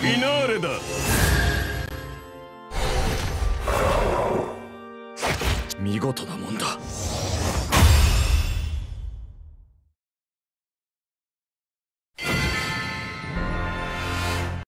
フィナーレだ。見事なもんだ。